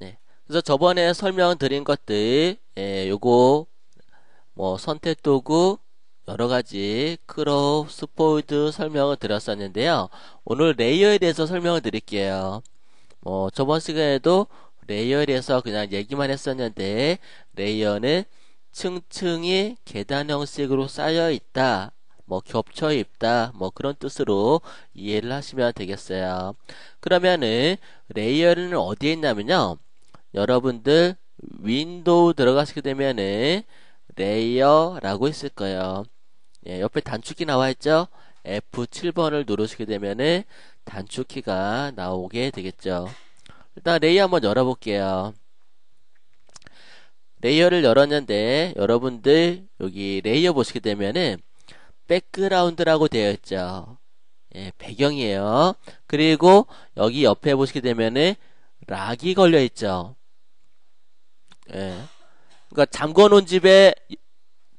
네. 그래서 저번에 설명드린 것들, 예, 요거, 뭐, 선택 도구, 여러 가지 crop, 스포이드 설명을 드렸었는데요. 오늘 layer에 대해서 설명을 드릴게요. 뭐, 저번 시간에도 layer에 대해서 그냥 얘기만 했었는데, layer는 층층이 계단 형식으로 쌓여 있다. 뭐 겹쳐 있다. 뭐 그런 뜻으로 이해를 하시면 되겠어요. 그러면은 layer는 어디에 있냐면요. 여러분들 window 들어가시게 되면은 layer라고 있을 거예요. 예, 옆에 단축키 나와 있죠? F7번을 누르시게 되면은 단축키가 나오게 되겠죠. 일단 layer 한번 열어볼게요. layer를 열었는데 여러분들 여기 layer 보시게 되면은 백그라운드라고 되어 있죠. 예, 배경이에요. 그리고 여기 옆에 보시게 되면은 락이 걸려 있죠. 예. 그러니까 잠궈 놓은 집에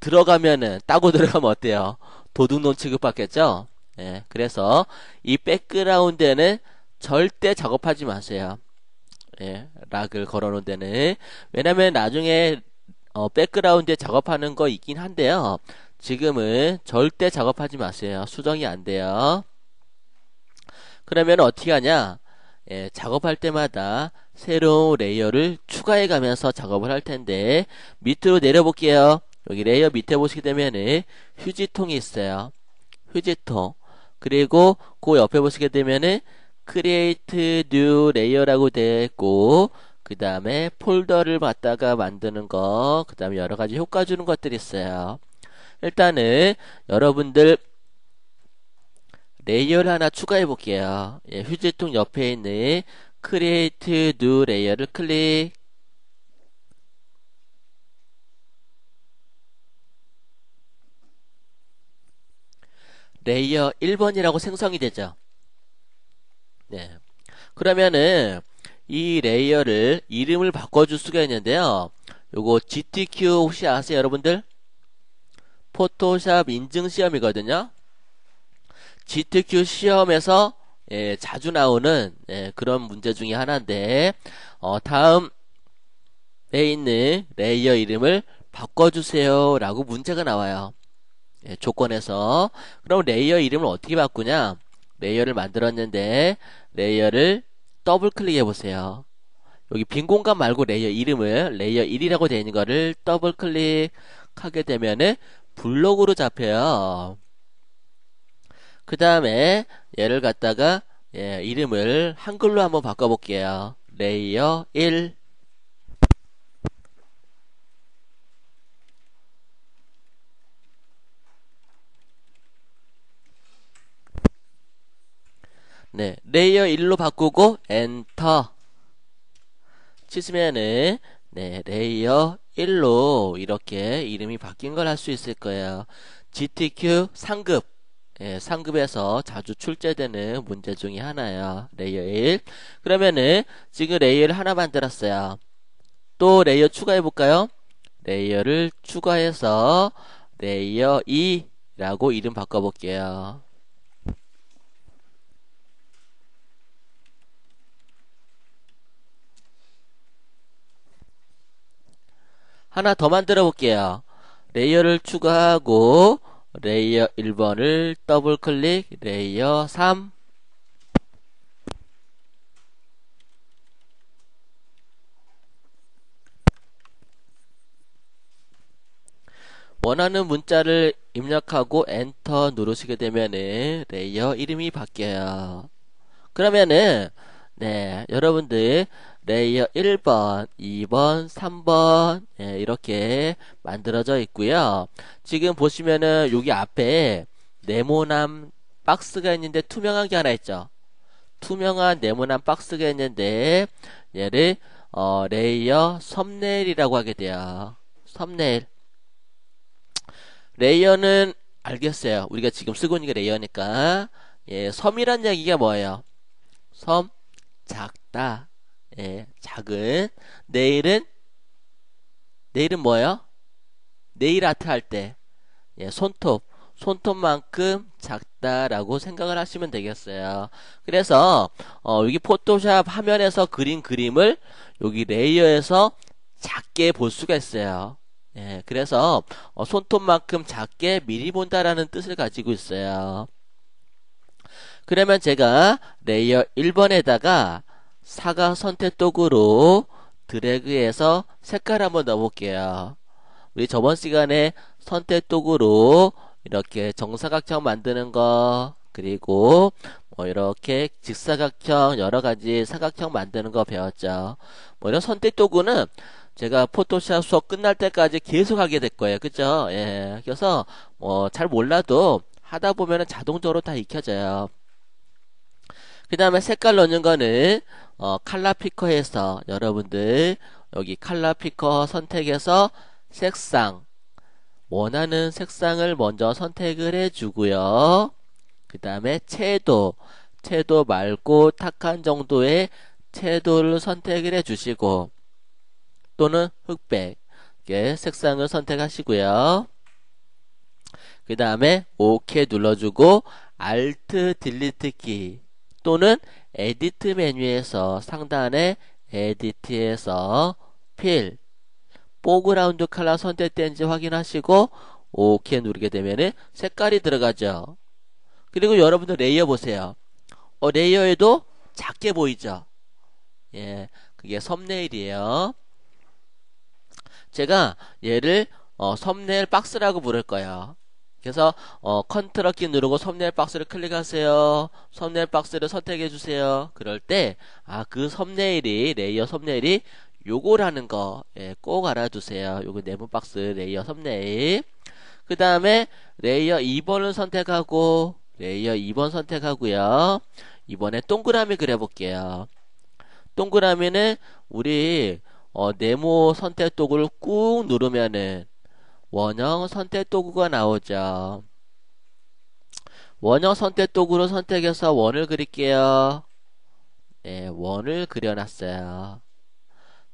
들어가면은 따고 들어가면 어때요? 도둑놈 취급받겠죠? 예. 그래서 이 백그라운드에는 절대 작업하지 마세요. 예, 락을 걸어놓은 데는 왜냐면 나중에 어, 백그라운드에 작업하는 거 있긴 한데요. 지금은 절대 작업하지 마세요. 수정이 안 돼요. 그러면 어떻게 하냐? 예, 작업할 때마다 새로운 layer를 추가해 가면서 작업을 할 텐데 밑으로 내려 볼게요. 여기 layer 밑에 보시게 되면은 휴지통이 있어요. 휴지통. 그리고 그 옆에 보시게 되면은 create new layer라고 되어 있고 그 다음에 폴더를 갖다가 만드는 거, 그 다음에 여러 가지 효과 주는 것들이 있어요. 일단은 여러분들 layer를 하나 추가해 볼게요. 예, 휴지통 옆에 있는 create new layer를 클릭 layer 1번이라고 생성이 되죠. 네. 그러면은 이 layer를 이름을 바꿔줄 수가 있는데요. 요거 GTQ 혹시 아세요, 여러분들? 포토샵 인증 시험이거든요. GTQ 시험에서 예, 자주 나오는 예, 그런 문제 중에 하나인데 어, 다음에 있는 layer 이름을 바꿔주세요 라고 문제가 나와요. 예, 조건에서 그럼 layer 이름을 어떻게 바꾸냐 layer를 만들었는데 layer를 더블 클릭해 보세요. 여기 빈 공간 말고 layer 이름을 layer 1이라고 되어 있는 거를 더블 클릭하게 되면은 블록으로 잡혀요. 그 다음에 얘를 갖다가 예, 이름을 한글로 한번 바꿔볼게요. layer 1 네, layer 1로 바꾸고 엔터 치시면은 네, layer 1로 이렇게 이름이 바뀐 걸 알 수 있을 거예요. GTQ 상급 예, 상급에서 자주 출제되는 문제 중에 하나예요. layer 1. 그러면은 지금 layer를 하나 만들었어요. 또 layer 추가해 볼까요? layer를 추가해서 layer 2라고 이름 바꿔 볼게요. 하나 더 만들어 볼게요. layer를 추가하고 layer 1번을 더블 클릭 layer 3 원하는 문자를 입력하고 엔터 누르시게 되면은 layer 이름이 바뀌어요. 그러면은 네 여러분들 layer 1번, 2번, 3번 예, 이렇게 만들어져 있고요. 지금 보시면은 여기 앞에 네모난 박스가 있는데 투명한 게 하나 있죠. 투명한 네모난 박스가 있는데 얘를 어, layer thumbnail이라고 하게 돼요. thumbnail. layer는 알겠어요. 우리가 지금 쓰고 있는 게 layer니까 예, 섬이란 얘기가 뭐예요? 섬 작다. 예, 작은 내일은 내일은 뭐예요? 네일 아트 할 때, 예, 손톱 손톱만큼 작다라고 생각을 하시면 되겠어요. 그래서 어, 여기 포토샵 화면에서 그린 그림을 여기 레이어에서 작게 볼 수가 있어요. 예, 그래서 어, 손톱만큼 작게 미리 본다라는 뜻을 가지고 있어요. 그러면 제가 layer 1번에다가 사각 선택 도구로 드래그해서 색깔 한번 넣어볼게요. 우리 저번 시간에 선택 도구로 이렇게 정사각형 만드는 거 그리고 뭐 이렇게 직사각형 여러 가지 사각형 만드는 거 배웠죠. 뭐 이런 선택 도구는 제가 포토샵 수업 끝날 때까지 계속 하게 될 거예요. 그죠? 예. 그래서 뭐 잘 몰라도 하다 보면은 자동적으로 다 익혀져요. 그 다음에 색깔 넣는 거는 어, 칼라 피커에서 여러분들 여기 칼라 피커 선택해서 색상 원하는 색상을 먼저 선택을 해주고요. 그 다음에 채도 채도 맑고 탁한 정도의 채도를 선택을 해주시고 또는 흑백 색상을 선택하시고요. 그 다음에 OK 눌러주고 Alt Delete 키 또는 Edit 메뉴에서 상단에 Edit에서 Fill Foreground Color 선택된지 확인하시고 OK 누르게 되면 색깔이 들어가죠. 그리고 여러분들 layer 보세요. 어, layer에도 작게 보이죠? 예, 그게 thumbnail이에요. 제가 얘를 어, 썸네일 박스라고 부를 거예요. 그래서 어, 컨트롤 키 누르고 썸네일 박스를 클릭하세요. 썸네일 박스를 선택해 주세요. 그럴 때 아 그 thumbnail이 layer thumbnail이 요거라는 거 꼭 예, 알아두세요. 요거 네모 박스 layer thumbnail. 그 다음에 layer 2번을 선택하고 layer 2번 선택하고요. 이번에 동그라미 그려볼게요. 동그라미는 우리 어, 네모 선택 도구를 꾹 누르면은 원형 선택 도구가 나오죠. 원형 선택 도구로 선택해서 원을 그릴게요. 네, 원을 그려놨어요.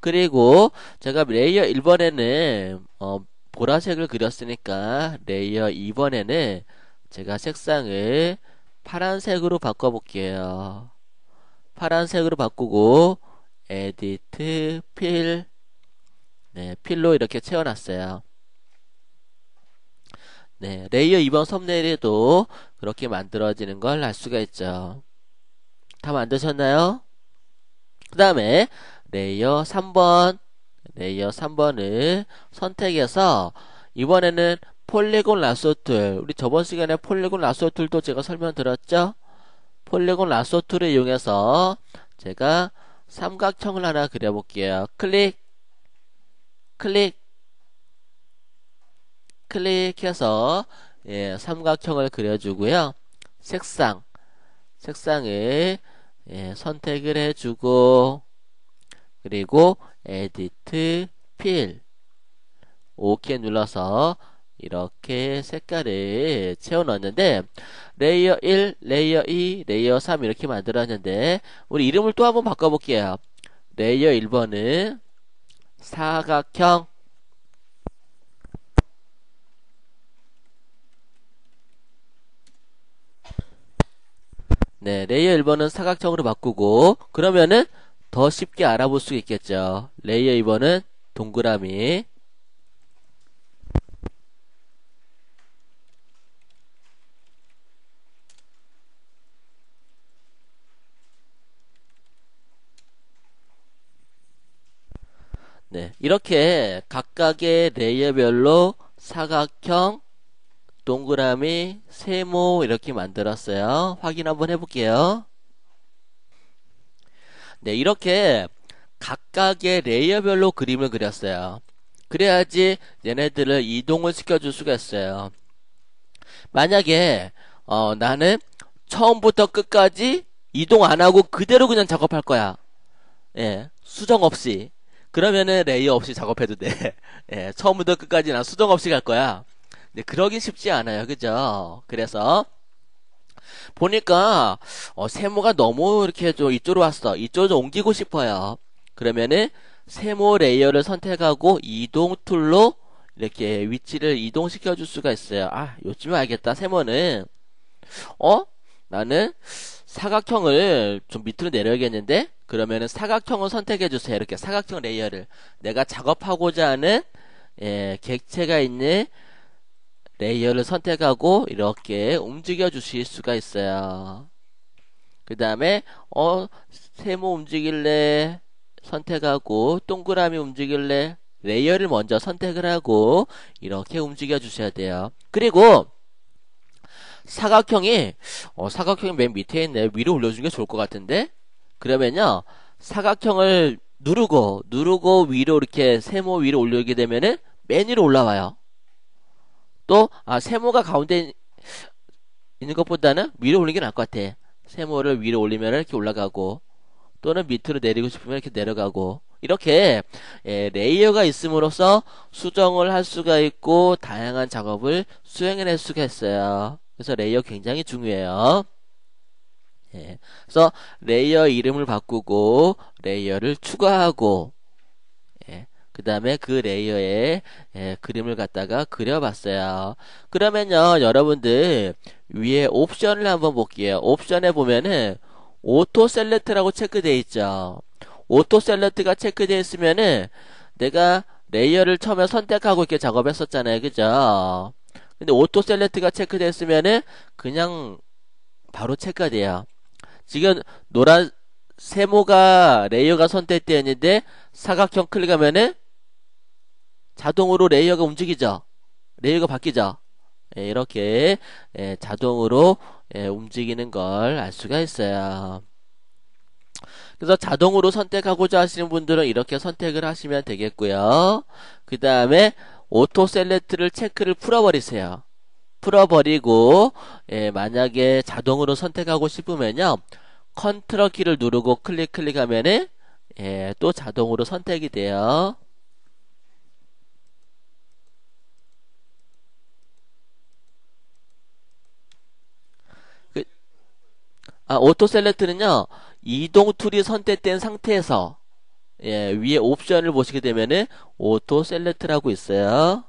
그리고 제가 layer 1번에는 어, 보라색을 그렸으니까 layer 2번에는 제가 색상을 파란색으로 바꿔볼게요. 파란색으로 바꾸고 Edit Fill 네, Fill로 이렇게 채워놨어요. 네, layer 2번 thumbnail에도 그렇게 만들어지는 걸 알 수가 있죠. 다 만드셨나요? 그 다음에 layer 3번 layer 3번을 선택해서 이번에는 Polygon Lasso Tool 우리 저번 시간에 Polygon Lasso Tool도 제가 설명드렸죠? Polygon Lasso Tool을 이용해서 제가 삼각형을 하나 그려볼게요. 클릭 클릭 클릭해서 예, 삼각형을 그려주고요. 색상 색상을 예, 선택을 해주고 그리고 Edit Fill OK 눌러서 이렇게 색깔을 채워 넣었는데 layer 1, layer 2, layer 3 이렇게 만들었는데 우리 이름을 또 한번 바꿔볼게요. layer 1번은 사각형 네, layer 1번은 사각형으로 바꾸고 그러면은 더 쉽게 알아볼 수 있겠죠. layer 2번은 동그라미 네, 이렇게 각각의 layer별로 사각형 동그라미, 세모 이렇게 만들었어요. 확인 한번 해볼게요. 네, 이렇게 각각의 layer별로 그림을 그렸어요. 그래야지 얘네들을 이동을 시켜줄 수가 있어요. 만약에 어, 나는 처음부터 끝까지 이동 안 하고 그대로 그냥 작업할 거야. 예, 수정 없이. 그러면은 layer 없이 작업해도 돼. 예, 처음부터 끝까지 난 수정 없이 갈 거야. 근데 그러기 쉽지 않아요. 그죠? 그래서 보니까 어, 세모가 너무 이렇게 좀 이쪽으로 왔어. 이쪽으로 옮기고 싶어요. 그러면은 세모 layer를 선택하고 이동 tool로 이렇게 위치를 이동시켜 줄 수가 있어요. 아, 요즘에 알겠다. 세모는 어? 나는 사각형을 좀 밑으로 내려야겠는데 그러면은 사각형을 선택해 주세요. 이렇게 사각형 layer를 내가 작업하고자 하는 예, 객체가 있는 layer를 선택하고 이렇게 움직여 주실 수가 있어요. 그 다음에 어 세모 움직일래 선택하고 동그라미 움직일래 layer를 먼저 선택을 하고 이렇게 움직여 주셔야 돼요. 그리고 사각형이 어, 사각형이 맨 밑에 있네. 위로 올려주는 게 좋을 것 같은데 그러면요 사각형을 누르고 누르고 위로 이렇게 세모 위로 올리게 되면은 맨 위로 올라와요. 또 아, 세모가 가운데 있는 것보다는 위로 올리는 게 나을 것 같아. 세모를 위로 올리면 이렇게 올라가고 또는 밑으로 내리고 싶으면 이렇게 내려가고 이렇게 예, layer가 있음으로써 수정을 할 수가 있고 다양한 작업을 수행해낼 수가 있어요. 그래서 layer 굉장히 중요해요. 예, 그래서 layer 이름을 바꾸고 layer를 추가하고 예, 그 다음에 그 layer에 예, 그림을 갖다가 그려봤어요. 그러면요 여러분들 위에 옵션을 한번 볼게요. 옵션에 보면은 auto select라고 체크되어 있죠. auto select가 체크되어 있으면은 내가 layer를 처음에 선택하고 이렇게 작업했었잖아요. 그죠? 근데 auto select가 체크되어 있으면은 그냥 바로 체크가 돼요. 지금 노란 세모가 layer가 선택되어 있는데 사각형 클릭하면은 자동으로 layer가 움직이죠. layer가 바뀌죠. 예, 이렇게 예, 자동으로 예, 움직이는 걸 알 수가 있어요. 그래서 자동으로 선택하고자 하시는 분들은 이렇게 선택을 하시면 되겠고요. 그 다음에 auto select를 체크를 풀어버리세요. 풀어버리고 예, 만약에 자동으로 선택하고 싶으면요. 컨트롤 키를 누르고 클릭 클릭하면은 예, 또 자동으로 선택이 돼요. 아, auto select는요. 이동 tool이 선택된 상태에서 예, 위에 옵션을 보시게 되면은 오토 셀렉트라고 있어요.